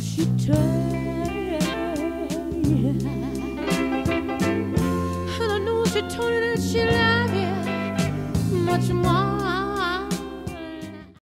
she turned and she laughed.